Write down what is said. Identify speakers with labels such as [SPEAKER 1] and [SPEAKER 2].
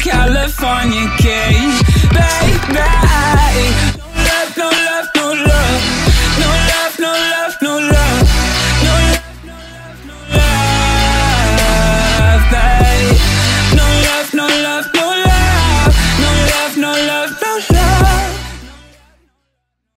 [SPEAKER 1] California.